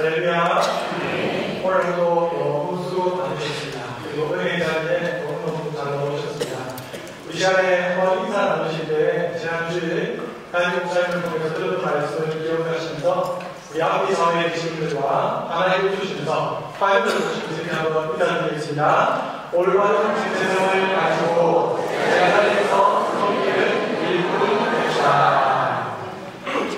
할렐루야. 오늘도 너무 수고 많으셨습니다. 그리고 은혜 자리에 너무너무 잘 오셨습니다. 우리 시간에 한번 인사 나누실 때 지난주에 목사님을 통해서 들었던 말씀을 기억하시면서 우리 앞뒤 사회에 계신 분들과 하나님 주시면서 파이브를 주시면서 한번 인사드리겠습니다. 올바른 세상을 가지고 하나님께서 성기를 됩시다.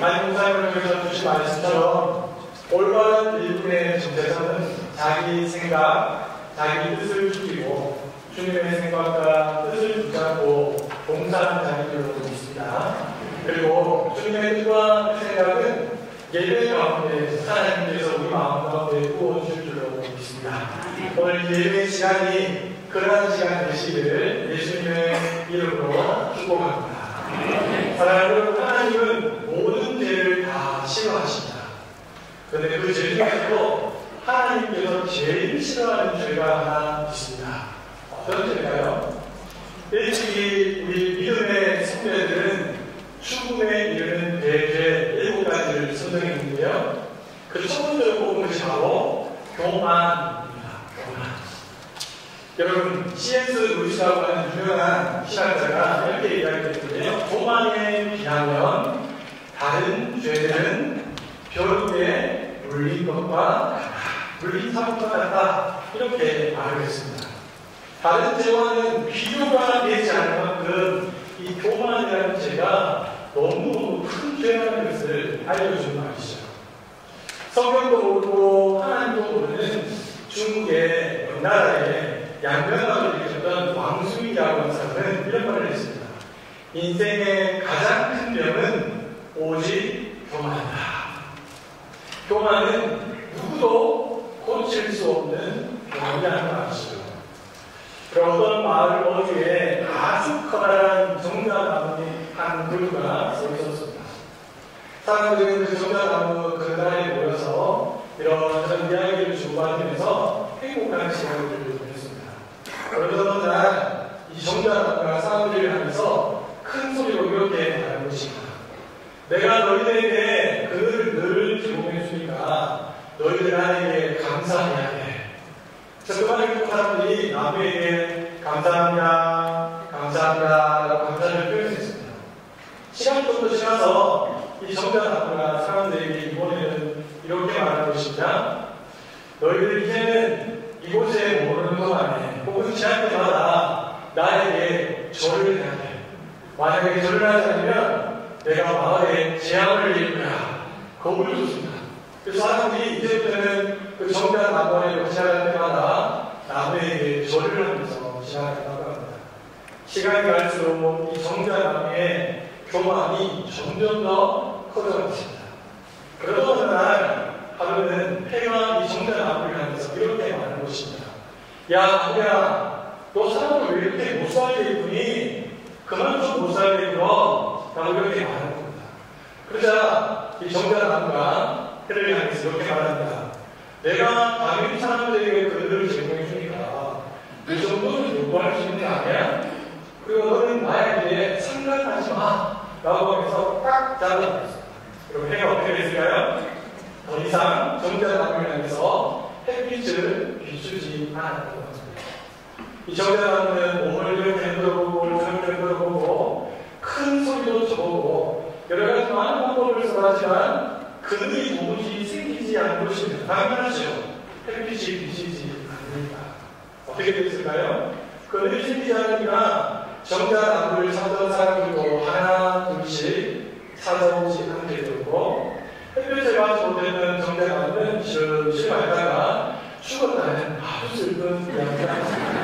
하나님 목사님을 통해서 주신 말씀처럼 올바른 일꾼의 정체성은 자기 생각, 자기 뜻을 죽이고 주님의 생각과 뜻을 붙잡고 봉사하는 자기들로 있습니다. 그리고 주님의 뜻과 생각은 예배 가운데 하나님께서 우리 마음 가운데 부어주실 줄로 믿습니다. 오늘 예배 시간이 그러한 시간 되시기를 예수님의 이름으로 축복합니다. 사랑하는 그런데 그 죄 중에서도 하나님께서 제일 싫어하는 죄가 하나 있습니다. 어떤 죄일까요? 일찍이 우리 믿음의 선배들은 죽음에 이르는 대죄 일곱 가지를 선정했는데요. 그 첫 번째로 뽑은 것이 바로 교만입니다. 교만. 여러분, C.S. 루이스라고 하는 유명한 신학자가 이렇게 이야기했는데요. 교만에 비하면 다른 죄들은 벼룩에 물린 것과. 물린 사람과 같다. 이렇게 말을 했습니다. 다른 죄와는 비교가 되지 않을 만큼 이 교만이라는 죄가 너무너무 큰 죄라는 것을 알려주는 말이죠. 성경도 모르고 하나님도 모르는 중국의 명나라에 양면학을 일으켰던 왕수이라고 하는 사람은 이런 말을 했습니다. 인생의 가장 큰 병은 오직 교만이다. 교만은 누구도 고칠 수 없는 병이라는 말이죠. 어떤 마을 어디에 아주 커다란 정자나무 한 그루가 서 있었습니다. 사람들은 그 정자나무 그날에 모여서 이런 저런 이야기를 주고받으면서 행복한 시간을 보냈습니다. 그러던 어느 날, 이 정자나무가 사람들을 하면서 큰 소리로 이렇게 말하는 것입니다. 내가 너희들에게 그늘을 늘 제공해주니까 너희들 나에게 감사해야 해. 그 말을 듣고 사람들이 나무에게 감사합니다, 감사합니다, 라고 감사를 표현했습니다. 시간이 좀 더 지나서 이 정자나무가 사람들에게 이번에는 이렇게 말하는 것입니다. 너희들 이제는 이곳에 모르는 동안에 혹은 지날 때마다 나에게 절을 해야 돼. 만약에 절을 하지 않으면 내가 마을에 재앙을 일으킬 거야. 겁을 줬습니다. 그래서 사람들이 이제부터는 그 정자 나무에 지나갈 때마다 나무에게 절을 하면서 지나간다고 합니다. 시간이 갈수록 이 정자 나무의 교만이 점점 더 커져갔습니다. 그러던 어느 날 하루는 해가 이 정자 나무를 향해서 이렇게 말하는 것입니다. 야, 누야, 너 사람을 왜 이렇게 못 살게 입으니? 그만 좀 못 살게 입어. 라고 이렇게 말하는 겁니다. 그러자 이 정자 나무가 해를 향해서 이렇게 말합니다. 내가 다른 사람들에게 그들을 제공해 주니까 그 정도는 요구할 수 있는 거 아니야? 그리고 너는 나에게 상관하지 마. 라고 하면서 딱 잘라버렸습니다. 그럼 해가 어떻게 됐을까요? 더 이상 정자나무를 향해서 햇빛을 비추지 않았던 겁니다. 이 정자나무는 몸을 이렇게 흔들어보고 흔들어보고 큰 소리도 쳐보고 여러 가지 많은 방법을 써하지만 그늘이 도무지 생기지 않는 것입니다. 당연하죠. 햇빛이 비치지 않으니까. 어떻게 됐을까요? 그늘이 생기지 않으니까 정자나무를 찾던 사람들도 하나 둘씩 찾아오지 않게 되고 햇볕에 가지 못했던 정자나무는 실실 말다가 죽었다는 아주 슬픈 이야기가 있습니다.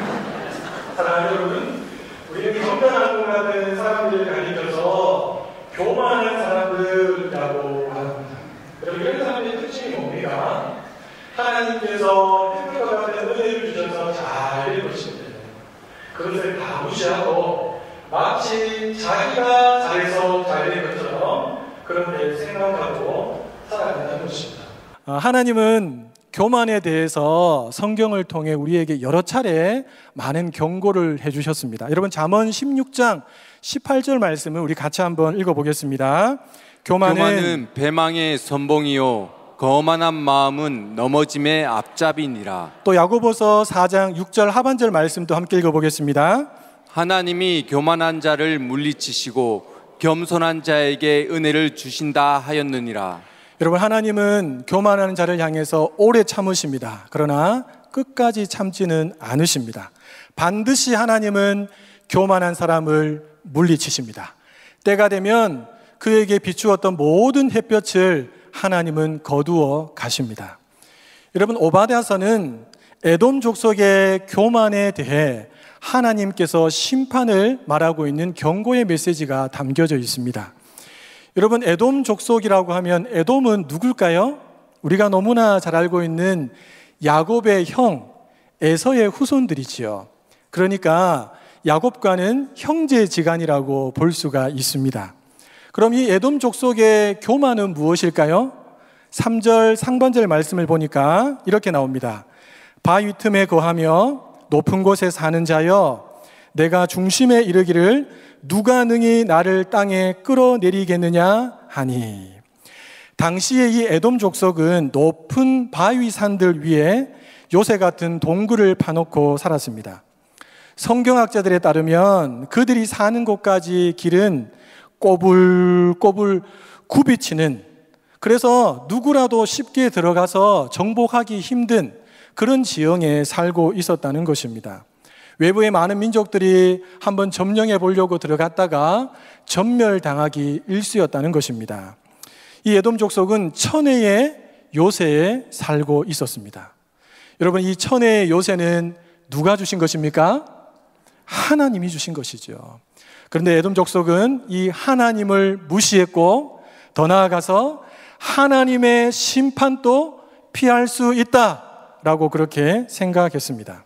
사랑하는 여러분, 우리는 정자나무 같은 사람들을 가리켜서 교만한 사람들이라고 합니다. 여러분, 이런 사람들의 특징이 뭡니까? 하나님께서 햇볕과 같은 은혜를 주셔서 잘될 것인데 그것을 다 무시하고 마치 자기가 잘해서 잘된 것처럼 그렇게 생각하고 살아간다는 것입니다. 하나님은 교만에 대해서 성경을 통해 우리에게 여러 차례 많은 경고를 해주셨습니다. 여러분 잠언 16장 18절 말씀을 우리 같이 한번 읽어보겠습니다. 교만은, 교만은 배망의 선봉이요 거만한 마음은 넘어짐의 앞잡이니라. 또 야고보서 4장 6절 하반절 말씀도 함께 읽어보겠습니다. 하나님이 교만한 자를 물리치시고 겸손한 자에게 은혜를 주신다 하였느니라. 여러분 하나님은 교만하는 자를 향해서 오래 참으십니다. 그러나 끝까지 참지는 않으십니다. 반드시 하나님은 교만한 사람을 물리치십니다. 때가 되면 그에게 비추었던 모든 햇볕을 하나님은 거두어 가십니다. 여러분 오바댜서는 에돔 족속의 교만에 대해 하나님께서 심판을 말하고 있는 경고의 메시지가 담겨져 있습니다. 여러분 에돔 족속이라고 하면 에돔은 누굴까요? 우리가 너무나 잘 알고 있는 야곱의 형 에서의 후손들이지요. 그러니까 야곱과는 형제지간이라고 볼 수가 있습니다. 그럼 이 에돔 족속의 교만은 무엇일까요? 3절 상반절 말씀을 보니까 이렇게 나옵니다. 바위 틈에 거하며 높은 곳에 사는 자여 내가 중심에 이르기를 누가 능히 나를 땅에 끌어내리겠느냐 하니 당시에 이 에돔 족속은 높은 바위 산들 위에 요새 같은 동굴을 파놓고 살았습니다. 성경학자들에 따르면 그들이 사는 곳까지 길은 꼬불꼬불 굽이치는 그래서 누구라도 쉽게 들어가서 정복하기 힘든 그런 지형에 살고 있었다는 것입니다. 외부의 많은 민족들이 한번 점령해 보려고 들어갔다가 전멸당하기 일쑤였다는 것입니다. 이 에돔 족속은 천혜의 요새에 살고 있었습니다. 여러분, 이 천혜의 요새는 누가 주신 것입니까? 하나님이 주신 것이죠. 그런데 에돔 족속은 이 하나님을 무시했고 더 나아가서 하나님의 심판도 피할 수 있다 라고 그렇게 생각했습니다.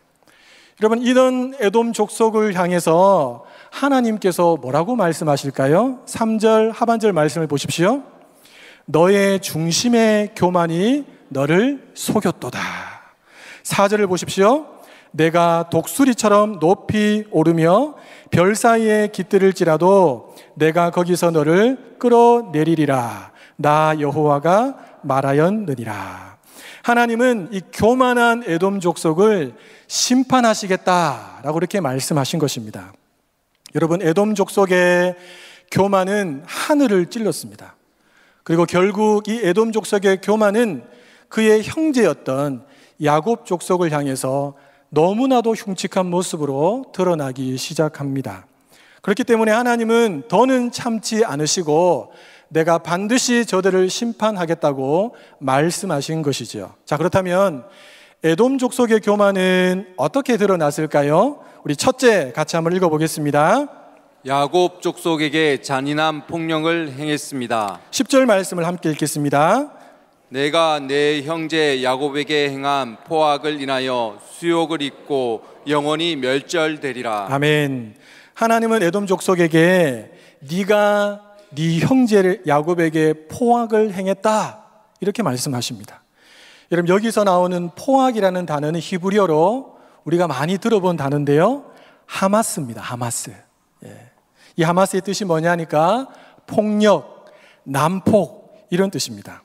여러분 이런 에돔 족속을 향해서 하나님께서 뭐라고 말씀하실까요? 3절 하반절 말씀을 보십시오. 너의 중심의 교만이 너를 속였도다. 4절을 보십시오. 내가 독수리처럼 높이 오르며 별 사이에 깃들을지라도 내가 거기서 너를 끌어내리리라. 나 여호와가 말하였느니라. 하나님은 이 교만한 에돔 족속을 심판하시겠다라고 이렇게 말씀하신 것입니다. 여러분, 에돔 족속의 교만은 하늘을 찔렀습니다. 그리고 결국 이 에돔 족속의 교만은 그의 형제였던 야곱 족속을 향해서 너무나도 흉측한 모습으로 드러나기 시작합니다. 그렇기 때문에 하나님은 더는 참지 않으시고 내가 반드시 저들을 심판하겠다고 말씀하신 것이죠. 자, 그렇다면 에돔 족속의 교만은 어떻게 드러났을까요? 우리 첫째 같이 한번 읽어보겠습니다. 야곱 족속에게 잔인한 폭력을 행했습니다. 10절 말씀을 함께 읽겠습니다. 내가 내 형제 야곱에게 행한 포악을 인하여 수욕을 입고 영원히 멸절되리라. 아멘. 하나님은 에돔 족속에게 네가 네 형제 야곱에게 포악을 행했다 이렇게 말씀하십니다. 여러분 여기서 나오는 포악이라는 단어는 히브리어로 우리가 많이 들어본 단어인데요. 하마스입니다. 하마스. 예. 이 하마스의 뜻이 뭐냐니까 폭력, 난폭 이런 뜻입니다.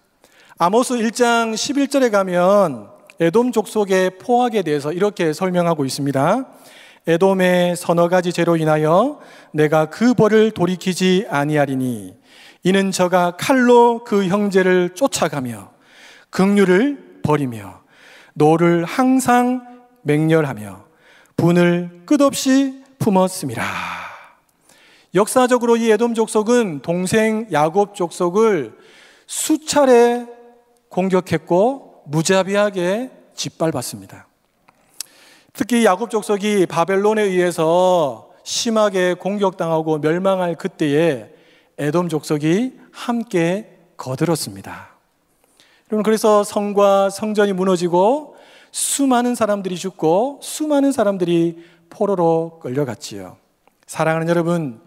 아모스 1장 11절에 가면 에돔 족속의 포악에 대해서 이렇게 설명하고 있습니다. 에돔의 서너 가지 죄로 인하여 내가 그 벌을 돌이키지 아니하리니 이는 저가 칼로 그 형제를 쫓아가며 긍휼을 버리며 노를 항상 맹렬하며 분을 끝없이 품었습니다. 역사적으로 이 에돔 족속은 동생 야곱 족속을 수차례 공격했고 무자비하게 짓밟았습니다. 특히 야곱 족속이 바벨론에 의해서 심하게 공격당하고 멸망할 그때에 에돔 족속이 함께 거들었습니다. 여러분 그래서 성과 성전이 무너지고 수많은 사람들이 죽고 수많은 사람들이 포로로 끌려갔지요. 사랑하는 여러분,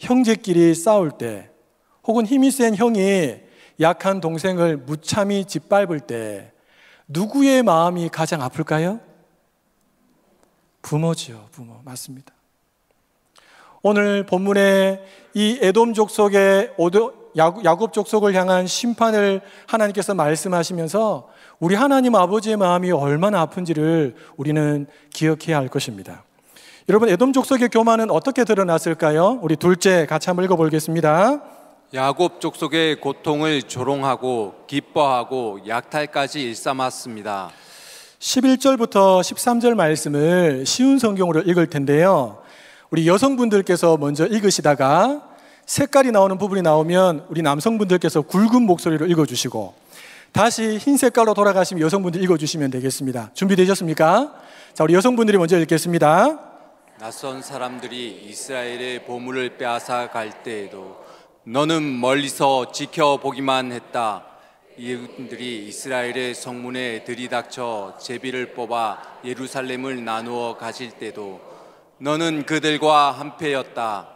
형제끼리 싸울 때 혹은 힘이 센 형이 약한 동생을 무참히 짓밟을 때 누구의 마음이 가장 아플까요? 부모지요, 부모. 맞습니다. 오늘 본문에 이 에돔 족속의 야곱, 족속을 향한 심판을 하나님께서 말씀하시면서 우리 하나님 아버지의 마음이 얼마나 아픈지를 우리는 기억해야 할 것입니다. 여러분 에돔 족속의 교만은 어떻게 드러났을까요? 우리 둘째 같이 한번 읽어보겠습니다. 야곱 족속의 고통을 조롱하고 기뻐하고 약탈까지 일삼았습니다. 11절부터 13절 말씀을 쉬운 성경으로 읽을 텐데요. 우리 여성분들께서 먼저 읽으시다가 색깔이 나오는 부분이 나오면 우리 남성분들께서 굵은 목소리로 읽어주시고 다시 흰 색깔로 돌아가시면 여성분들 읽어주시면 되겠습니다. 준비되셨습니까? 자, 우리 여성분들이 먼저 읽겠습니다. 낯선 사람들이 이스라엘의 보물을 빼앗아 갈 때에도 너는 멀리서 지켜보기만 했다. 이들이 이스라엘의 성문에 들이닥쳐 제비를 뽑아 예루살렘을 나누어 가실 때도 너는 그들과 한패였다.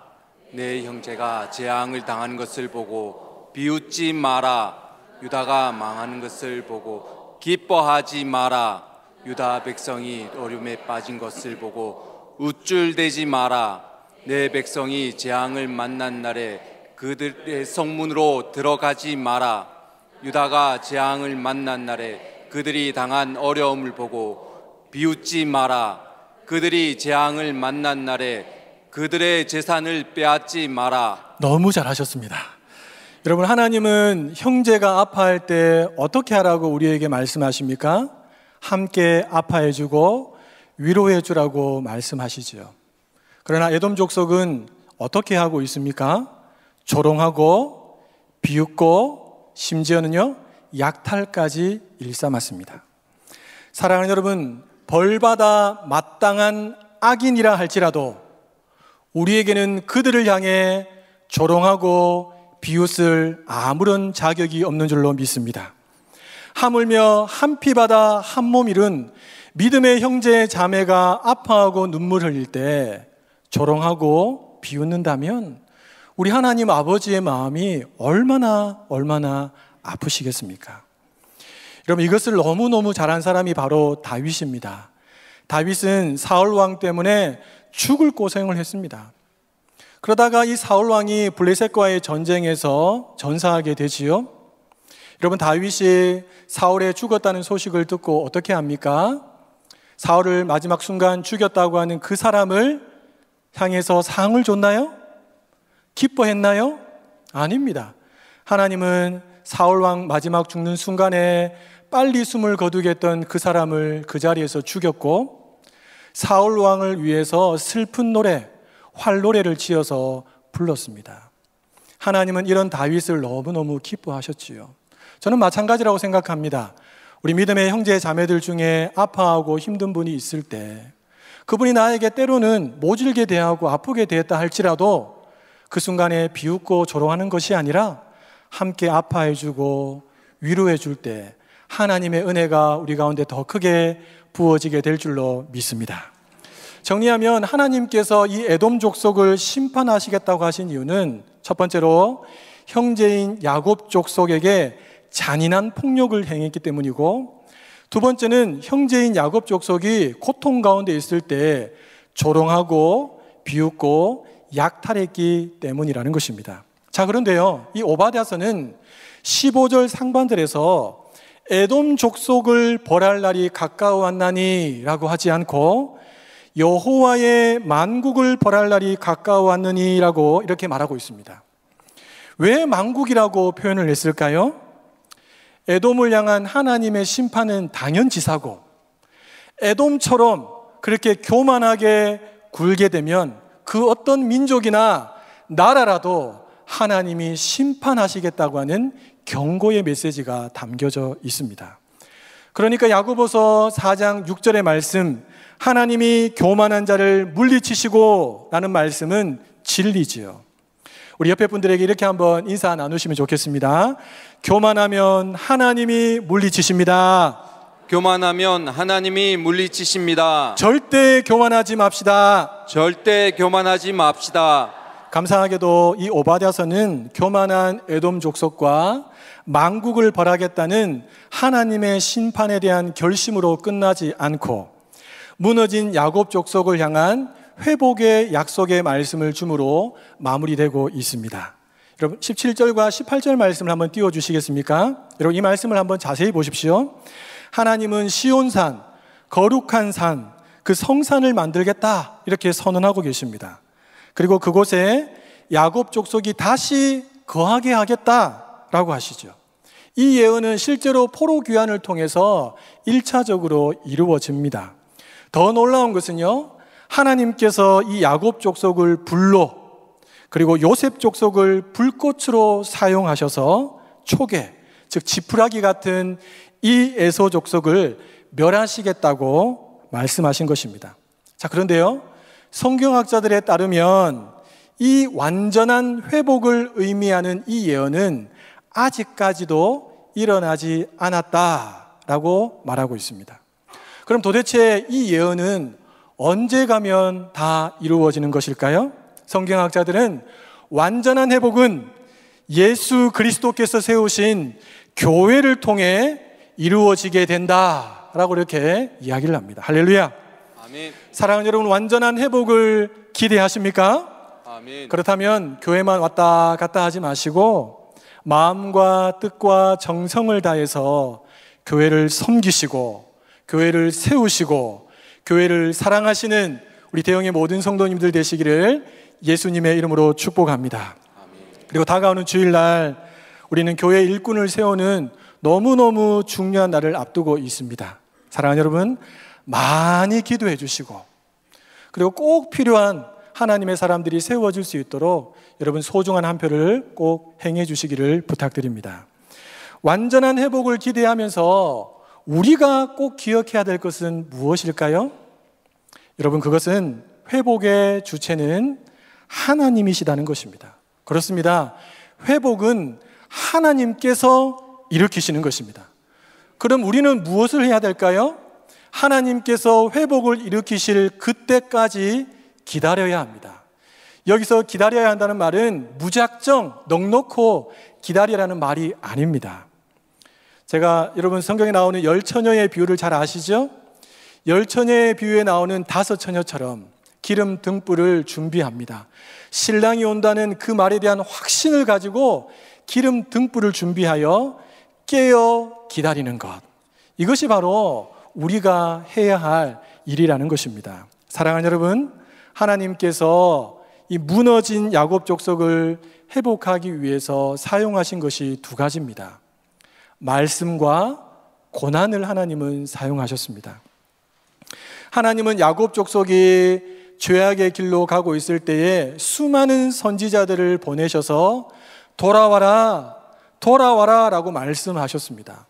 내 형제가 재앙을 당하는 것을 보고 비웃지 마라. 유다가 망하는 것을 보고 기뻐하지 마라. 유다 백성이 어려움에 빠진 것을 보고 우쭐대지 마라. 내 백성이 재앙을 만난 날에 그들의 성문으로 들어가지 마라. 유다가 재앙을 만난 날에 그들이 당한 어려움을 보고 비웃지 마라. 그들이 재앙을 만난 날에 그들의 재산을 빼앗지 마라. 너무 잘하셨습니다. 여러분, 하나님은 형제가 아파할 때 어떻게 하라고 우리에게 말씀하십니까? 함께 아파해주고 위로해주라고 말씀하시지요. 그러나 에돔 족속은 어떻게 하고 있습니까? 조롱하고 비웃고 심지어는요, 약탈까지 일삼았습니다. 사랑하는 여러분, 벌받아 마땅한 악인이라 할지라도 우리에게는 그들을 향해 조롱하고 비웃을 아무런 자격이 없는 줄로 믿습니다. 하물며 한 피바다 한몸 잃은 믿음의 형제 자매가 아파하고 눈물 흘릴 때 조롱하고 비웃는다면 우리 하나님 아버지의 마음이 얼마나 얼마나 아프시겠습니까? 여러분 이것을 너무너무 잘한 사람이 바로 다윗입니다. 다윗은 사울 왕 때문에 죽을 고생을 했습니다. 그러다가 이 사울 왕이 블레셋과의 전쟁에서 전사하게 되지요. 여러분 다윗이 사울에 죽었다는 소식을 듣고 어떻게 합니까? 사울을 마지막 순간 죽였다고 하는 그 사람을 향해서 상을 줬나요? 기뻐했나요? 아닙니다. 하나님은 사울 왕 마지막 죽는 순간에 빨리 숨을 거두겠던 그 사람을 그 자리에서 죽였고 사울 왕을 위해서 슬픈 노래, 활노래를 지어서 불렀습니다. 하나님은 이런 다윗을 너무너무 기뻐하셨지요. 저는 마찬가지라고 생각합니다. 우리 믿음의 형제 자매들 중에 아파하고 힘든 분이 있을 때 그분이 나에게 때로는 모질게 대하고 아프게 대했다 할지라도 그 순간에 비웃고 조롱하는 것이 아니라 함께 아파해주고 위로해줄 때 하나님의 은혜가 우리 가운데 더 크게 부어지게 될 줄로 믿습니다. 정리하면 하나님께서 이 에돔 족속을 심판하시겠다고 하신 이유는 첫 번째로 형제인 야곱 족속에게 잔인한 폭력을 행했기 때문이고 두 번째는 형제인 야곱 족속이 고통 가운데 있을 때 조롱하고 비웃고 약탈했기 때문이라는 것입니다. 자, 그런데요. 이 오바댜서는 15절 상반들에서 에돔 족속을 벌할 날이 가까워왔나니라고 하지 않고 여호와의 만국을 벌할 날이 가까워왔느니라고 이렇게 말하고 있습니다. 왜 만국이라고 표현을 했을까요? 에돔을 향한 하나님의 심판은 당연지사고 에돔처럼 그렇게 교만하게 굴게 되면 그 어떤 민족이나 나라라도 하나님이 심판하시겠다고 하는 경고의 메시지가 담겨져 있습니다. 그러니까 야고보서 4장 6절의 말씀 하나님이 교만한 자를 물리치시고 라는 말씀은 진리지요. 우리 옆에 분들에게 이렇게 한번 인사 나누시면 좋겠습니다. 교만하면 하나님이 물리치십니다. 교만하면 하나님이 물리치십니다. 절대 교만하지 맙시다. 절대 교만하지 맙시다. 감사하게도 이 오바댜서는 교만한 에돔 족속과 망국을 벌하겠다는 하나님의 심판에 대한 결심으로 끝나지 않고 무너진 야곱 족속을 향한 회복의 약속의 말씀을 주므로 마무리되고 있습니다. 여러분 17절과 18절 말씀을 한번 띄워 주시겠습니까? 여러분 이 말씀을 한번 자세히 보십시오. 하나님은 시온산 거룩한 산 그 성산을 만들겠다 이렇게 선언하고 계십니다. 그리고 그곳에 야곱 족속이 다시 거하게 하겠다라고 하시죠. 이 예언은 실제로 포로 귀환을 통해서 1차적으로 이루어집니다. 더 놀라운 것은요. 하나님께서 이 야곱 족속을 불로 그리고 요셉 족속을 불꽃으로 사용하셔서 초계, 즉 지푸라기 같은 이 에소 족속을 멸하시겠다고 말씀하신 것입니다. 자, 그런데요. 성경학자들에 따르면 이 완전한 회복을 의미하는 이 예언은 아직까지도 일어나지 않았다라고 말하고 있습니다. 그럼 도대체 이 예언은 언제 가면 다 이루어지는 것일까요? 성경학자들은 완전한 회복은 예수 그리스도께서 세우신 교회를 통해 이루어지게 된다라고 이렇게 이야기를 합니다. 할렐루야. 아멘. 사랑하는 여러분, 완전한 회복을 기대하십니까? 아멘. 그렇다면 교회만 왔다 갔다 하지 마시고 마음과 뜻과 정성을 다해서 교회를 섬기시고 교회를 세우시고 교회를 사랑하시는 우리 대형의 모든 성도님들 되시기를 예수님의 이름으로 축복합니다. 그리고 다가오는 주일날 우리는 교회 일꾼을 세우는 너무너무 중요한 날을 앞두고 있습니다. 사랑하는 여러분, 많이 기도해 주시고, 그리고 꼭 필요한 하나님의 사람들이 세워질 수 있도록 여러분 소중한 한 표를 꼭 행해 주시기를 부탁드립니다. 완전한 회복을 기대하면서 우리가 꼭 기억해야 될 것은 무엇일까요? 여러분, 그것은 회복의 주체는 하나님이시다는 것입니다. 그렇습니다. 회복은 하나님께서 일으키시는 것입니다. 그럼 우리는 무엇을 해야 될까요? 하나님께서 회복을 일으키실 그때까지 기다려야 합니다. 여기서 기다려야 한다는 말은 무작정 넉넉고 기다리라는 말이 아닙니다. 제가 여러분 성경에 나오는 열 처녀의 비유를 잘 아시죠? 열 처녀의 비유에 나오는 다섯 처녀처럼 기름 등불을 준비합니다. 신랑이 온다는 그 말에 대한 확신을 가지고 기름 등불을 준비하여 깨어 기다리는 것. 이것이 바로 우리가 해야 할 일이라는 것입니다. 사랑하는 여러분, 하나님께서 이 무너진 야곱 족속을 회복하기 위해서 사용하신 것이 두 가지입니다. 말씀과 고난을 하나님은 사용하셨습니다. 하나님은 야곱 족속이 죄악의 길로 가고 있을 때에 수많은 선지자들을 보내셔서 돌아와라, 돌아와라 라고 말씀하셨습니다.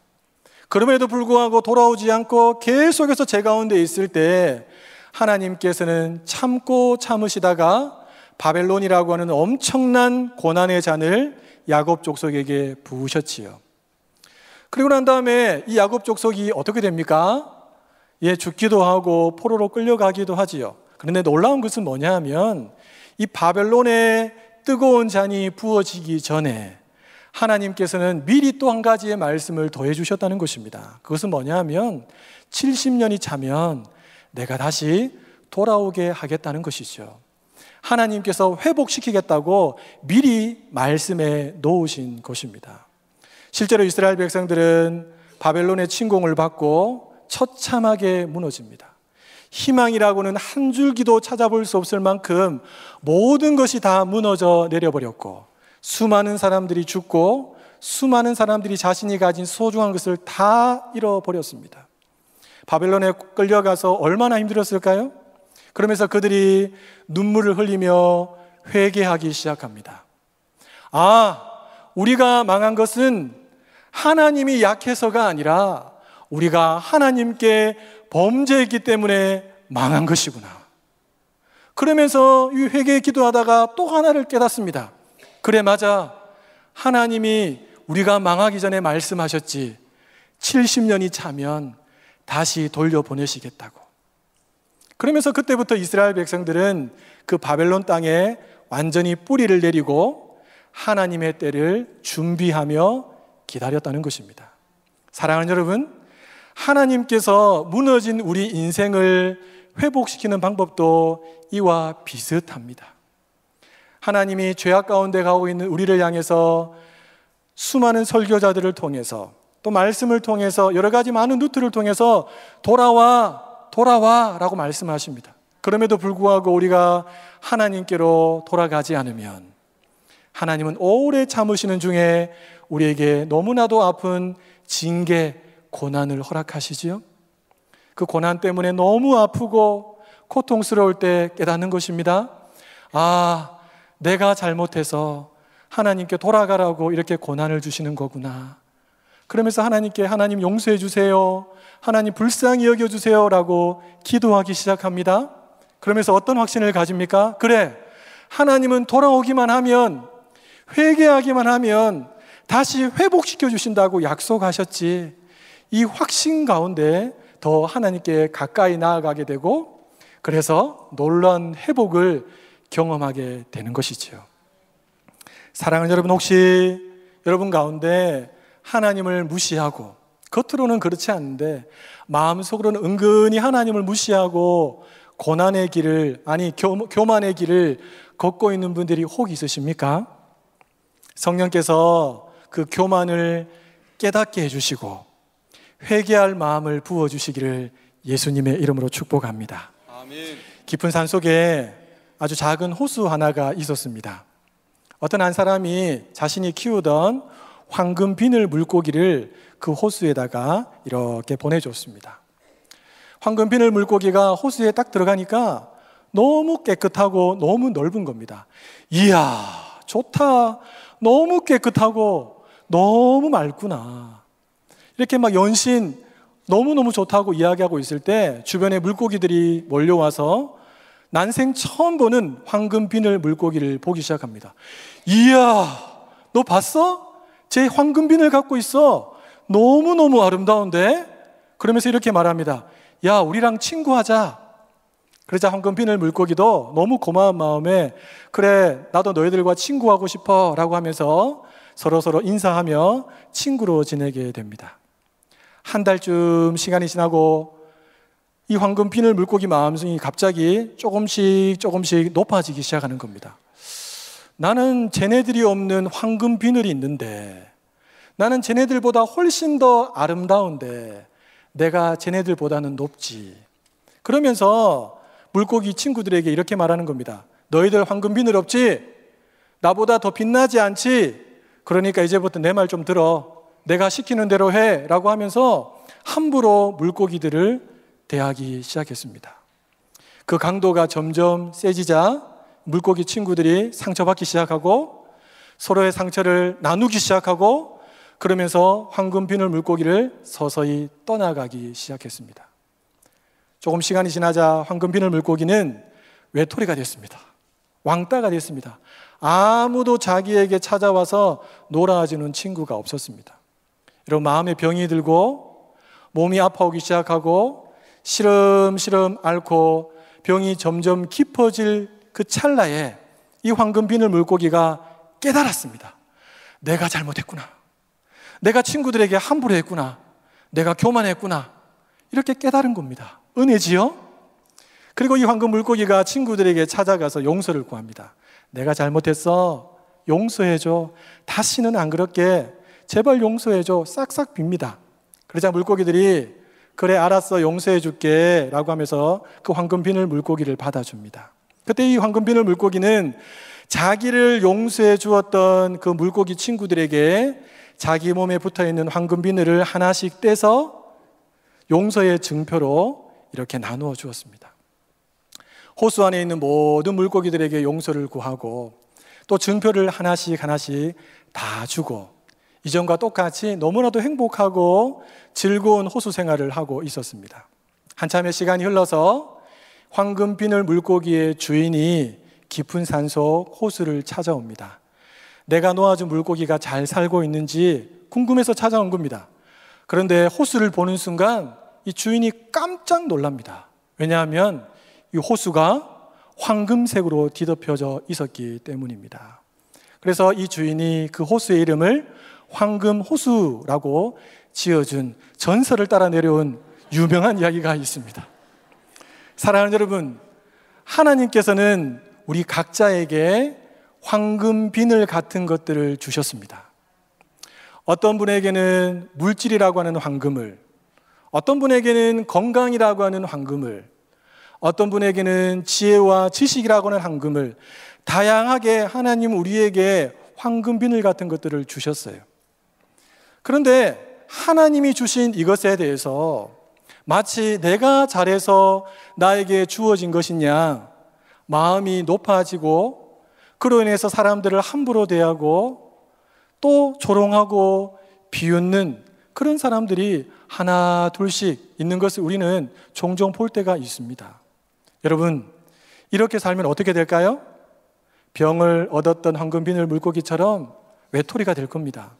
그럼에도 불구하고 돌아오지 않고 계속해서 제 가운데 있을 때 하나님께서는 참고 참으시다가 바벨론이라고 하는 엄청난 고난의 잔을 야곱 족속에게 부으셨지요. 그리고 난 다음에 이 야곱 족속이 어떻게 됩니까? 예, 죽기도 하고 포로로 끌려가기도 하지요. 그런데 놀라운 것은 뭐냐 하면 이 바벨론의 뜨거운 잔이 부어지기 전에 하나님께서는 미리 또 한 가지의 말씀을 더해 주셨다는 것입니다. 그것은 뭐냐 하면 70년이 차면 내가 다시 돌아오게 하겠다는 것이죠. 하나님께서 회복시키겠다고 미리 말씀해 놓으신 것입니다. 실제로 이스라엘 백성들은 바벨론의 침공을 받고 처참하게 무너집니다. 희망이라고는 한 줄기도 찾아볼 수 없을 만큼 모든 것이 다 무너져 내려버렸고 수많은 사람들이 죽고 수많은 사람들이 자신이 가진 소중한 것을 다 잃어버렸습니다. 바벨론에 끌려가서 얼마나 힘들었을까요? 그러면서 그들이 눈물을 흘리며 회개하기 시작합니다. 아, 우리가 망한 것은 하나님이 약해서가 아니라 우리가 하나님께 범죄했기 때문에 망한 것이구나. 그러면서 이 회개 기도하다가 또 하나를 깨닫습니다. 그래, 맞아. 하나님이 우리가 망하기 전에 말씀하셨지. 70년이 차면 다시 돌려보내시겠다고. 그러면서 그때부터 이스라엘 백성들은 그 바벨론 땅에 완전히 뿌리를 내리고 하나님의 때를 준비하며 기다렸다는 것입니다. 사랑하는 여러분, 하나님께서 무너진 우리 인생을 회복시키는 방법도 이와 비슷합니다. 하나님이 죄악 가운데 가고 있는 우리를 향해서 수많은 설교자들을 통해서 또 말씀을 통해서 여러 가지 많은 루트를 통해서 돌아와, 돌아와 라고 말씀하십니다. 그럼에도 불구하고 우리가 하나님께로 돌아가지 않으면 하나님은 오래 참으시는 중에 우리에게 너무나도 아픈 징계, 고난을 허락하시지요. 그 고난 때문에 너무 아프고 고통스러울 때 깨닫는 것입니다. 아, 내가 잘못해서 하나님께 돌아가라고 이렇게 고난을 주시는 거구나. 그러면서 하나님께 하나님 용서해 주세요. 하나님 불쌍히 여겨 주세요라고 기도하기 시작합니다. 그러면서 어떤 확신을 가집니까? 그래. 하나님은 돌아오기만 하면 회개하기만 하면 다시 회복시켜 주신다고 약속하셨지. 이 확신 가운데 더 하나님께 가까이 나아가게 되고 그래서 놀란 회복을 경험하게 되는 것이지요. 사랑하는 여러분 혹시 여러분 가운데 하나님을 무시하고 겉으로는 그렇지 않은데 마음속으로는 은근히 하나님을 무시하고 고난의 길을 아니 교만의 길을 걷고 있는 분들이 혹 있으십니까? 성령께서 그 교만을 깨닫게 해주시고 회개할 마음을 부어주시기를 예수님의 이름으로 축복합니다. 아멘. 깊은 산 속에 아주 작은 호수 하나가 있었습니다. 어떤 한 사람이 자신이 키우던 황금 비늘 물고기를 그 호수에다가 이렇게 보내줬습니다. 황금 비늘 물고기가 호수에 딱 들어가니까 너무 깨끗하고 너무 넓은 겁니다. 이야, 좋다. 너무 깨끗하고 너무 맑구나. 이렇게 막 연신 너무너무 좋다고 이야기하고 있을 때 주변에 물고기들이 몰려와서 난생 처음 보는 황금 비늘 물고기를 보기 시작합니다. 이야, 너 봤어? 제 황금 비늘 갖고 있어. 너무너무 아름다운데? 그러면서 이렇게 말합니다. 야, 우리랑 친구하자. 그러자 황금 비늘 물고기도 너무 고마운 마음에 그래, 나도 너희들과 친구하고 싶어. 라고 하면서 서로서로 인사하며 친구로 지내게 됩니다. 한 달쯤 시간이 지나고 이 황금 비늘 물고기 마음이 갑자기 조금씩 조금씩 높아지기 시작하는 겁니다. 나는 쟤네들이 없는 황금 비늘이 있는데 나는 쟤네들보다 훨씬 더 아름다운데 내가 쟤네들보다는 높지. 그러면서 물고기 친구들에게 이렇게 말하는 겁니다. 너희들 황금 비늘 없지? 나보다 더 빛나지 않지? 그러니까 이제부터 내 말 좀 들어. 내가 시키는 대로 해. 라고 하면서 함부로 물고기들을 대하기 시작했습니다. 그 강도가 점점 세지자 물고기 친구들이 상처받기 시작하고 서로의 상처를 나누기 시작하고 그러면서 황금 비늘 물고기를 서서히 떠나가기 시작했습니다. 조금 시간이 지나자 황금 비늘 물고기는 외톨이가 됐습니다. 왕따가 됐습니다. 아무도 자기에게 찾아와서 놀아주는 친구가 없었습니다. 이런 마음의 병이 들고 몸이 아파오기 시작하고 시름시름 앓고 병이 점점 깊어질 그 찰나에 이 황금 비늘 물고기가 깨달았습니다. 내가 잘못했구나. 내가 친구들에게 함부로 했구나. 내가 교만했구나. 이렇게 깨달은 겁니다. 은혜지요? 그리고 이 황금 물고기가 친구들에게 찾아가서 용서를 구합니다. 내가 잘못했어. 용서해줘. 다시는 안 그렇게 제발 용서해줘. 싹싹 빕니다. 그러자 물고기들이 그래 알았어 용서해 줄게 라고 하면서 그 황금 비늘 물고기를 받아줍니다. 그때 이 황금 비늘 물고기는 자기를 용서해 주었던 그 물고기 친구들에게 자기 몸에 붙어 있는 황금 비늘을 하나씩 떼서 용서의 증표로 이렇게 나누어 주었습니다. 호수 안에 있는 모든 물고기들에게 용서를 구하고 또 증표를 하나씩 하나씩 다 주고 이전과 똑같이 너무나도 행복하고 즐거운 호수 생활을 하고 있었습니다. 한참의 시간이 흘러서 황금 비늘 물고기의 주인이 깊은 산속 호수를 찾아옵니다. 내가 놓아준 물고기가 잘 살고 있는지 궁금해서 찾아온 겁니다. 그런데 호수를 보는 순간 이 주인이 깜짝 놀랍니다. 왜냐하면 이 호수가 황금색으로 뒤덮여져 있었기 때문입니다. 그래서 이 주인이 그 호수의 이름을 황금 호수라고 지어준 전설을 따라 내려온 유명한 이야기가 있습니다. 사랑하는 여러분, 하나님께서는 우리 각자에게 황금 비늘 같은 것들을 주셨습니다. 어떤 분에게는 물질이라고 하는 황금을, 어떤 분에게는 건강이라고 하는 황금을, 어떤 분에게는 지혜와 지식이라고 하는 황금을 다양하게 하나님 우리에게 황금 비늘 같은 것들을 주셨어요. 그런데 하나님이 주신 이것에 대해서 마치 내가 잘해서 나에게 주어진 것이냐 마음이 높아지고 그로 인해서 사람들을 함부로 대하고 또 조롱하고 비웃는 그런 사람들이 하나 둘씩 있는 것을 우리는 종종 볼 때가 있습니다. 여러분, 이렇게 살면 어떻게 될까요? 병을 얻었던 황금비늘 물고기처럼 외톨이가 될 겁니다.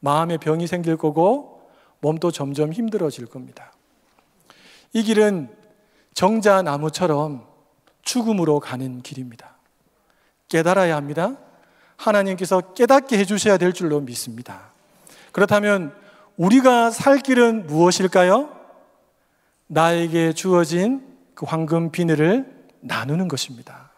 마음에 병이 생길 거고 몸도 점점 힘들어질 겁니다. 이 길은 정자 나무처럼 죽음으로 가는 길입니다. 깨달아야 합니다. 하나님께서 깨닫게 해주셔야 될 줄로 믿습니다. 그렇다면 우리가 살 길은 무엇일까요? 나에게 주어진 그 황금 비늘을 나누는 것입니다.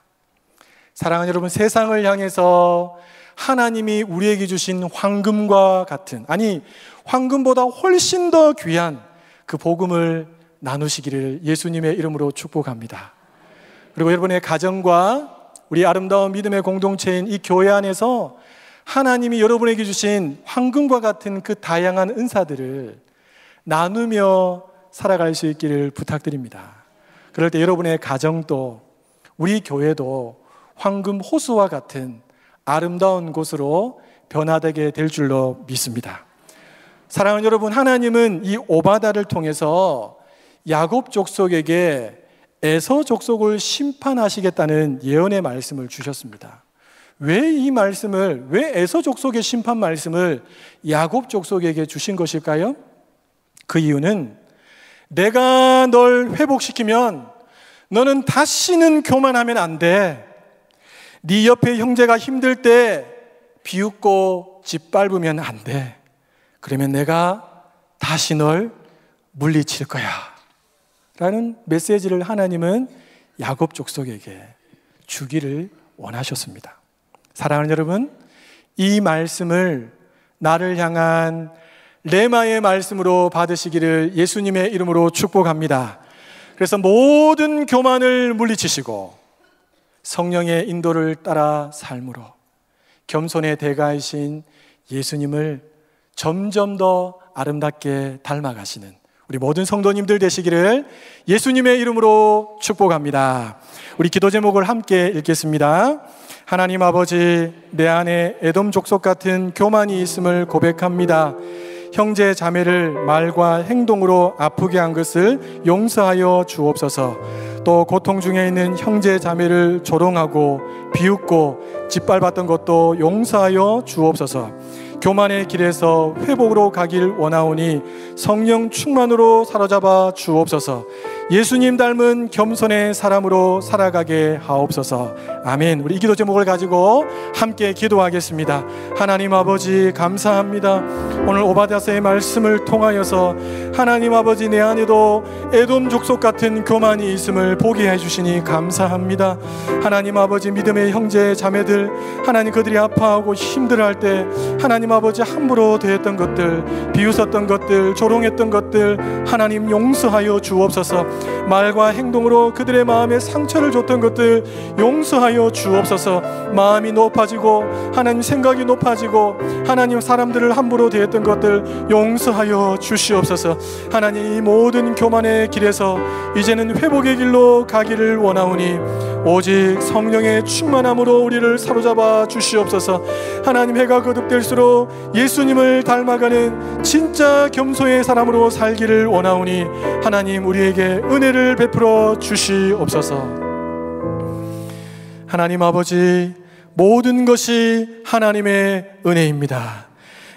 사랑하는 여러분, 세상을 향해서 하나님이 우리에게 주신 황금과 같은, 아니, 황금보다 훨씬 더 귀한 그 복음을 나누시기를 예수님의 이름으로 축복합니다. 그리고 여러분의 가정과 우리 아름다운 믿음의 공동체인 이 교회 안에서 하나님이 여러분에게 주신 황금과 같은 그 다양한 은사들을 나누며 살아갈 수 있기를 부탁드립니다. 그럴 때 여러분의 가정도 우리 교회도 황금 호수와 같은 아름다운 곳으로 변화되게 될 줄로 믿습니다. 사랑하는 여러분, 하나님은 이 오바다를 통해서 야곱 족속에게 에서 족속을 심판하시겠다는 예언의 말씀을 주셨습니다. 왜 이 말씀을 왜 에서 족속의 심판 말씀을 야곱 족속에게 주신 것일까요? 그 이유는 내가 널 회복시키면 너는 다시는 교만하면 안 돼. 네 옆에 형제가 힘들 때 비웃고 짓밟으면 안 돼. 그러면 내가 다시 널 물리칠 거야. 라는 메시지를 하나님은 야곱 족속에게 주기를 원하셨습니다. 사랑하는 여러분, 이 말씀을 나를 향한 레마의 말씀으로 받으시기를 예수님의 이름으로 축복합니다. 그래서 모든 교만을 물리치시고 성령의 인도를 따라 삶으로 겸손의 대가이신 예수님을 점점 더 아름답게 닮아가시는 우리 모든 성도님들 되시기를 예수님의 이름으로 축복합니다. 우리 기도 제목을 함께 읽겠습니다. 하나님 아버지, 내 안에 애돔 족속 같은 교만이 있음을 고백합니다. 형제 자매를 말과 행동으로 아프게 한 것을 용서하여 주옵소서. 또 고통 중에 있는 형제 자매를 조롱하고 비웃고 짓밟았던 것도 용서하여 주옵소서. 교만의 길에서 회복으로 가길 원하오니 성령 충만으로 사로잡아 주옵소서. 예수님 닮은 겸손의 사람으로 살아가게 하옵소서. 아멘. 우리 이 기도 제목을 가지고 함께 기도하겠습니다. 하나님 아버지 감사합니다. 오늘 오바다서의 말씀을 통하여서 하나님 아버지 내 안에도 에돔 족속 같은 교만이 있음을 보게 해 주시니 감사합니다. 하나님 아버지 믿음의 형제 자매들 하나님 그들이 아파하고 힘들어할 때 하나님 아버지 함부로 대했던 것들 비웃었던 것들 조롱했던 것들 하나님 용서하여 주옵소서. 말과 행동으로 그들의 마음에 상처를 줬던 것들 용서하여 주옵소서. 마음이 높아지고 하나님 생각이 높아지고 하나님 사람들을 함부로 대했던 것들 용서하여 주시옵소서. 하나님 이 모든 교만의 길에서 이제는 회복의 길로 가기를 원하오니 오직 성령의 충만함으로 우리를 사로잡아 주시옵소서. 하나님 해가 거듭될수록 예수님을 닮아가는 진짜 겸손의 사람으로 살기를 원하오니 하나님 우리에게 은혜를 베풀어 주시옵소서. 하나님 아버지, 모든 것이 하나님의 은혜입니다.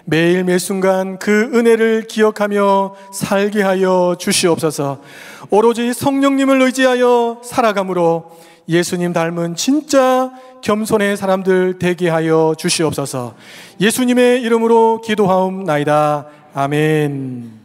매일 매 순간 그 은혜를 기억하며 살게 하여 주시옵소서. 오로지 성령님을 의지하여 살아감으로 예수님 닮은 진짜 겸손의 사람들 되게 하여 주시옵소서. 예수님의 이름으로 기도하옵나이다. 아멘.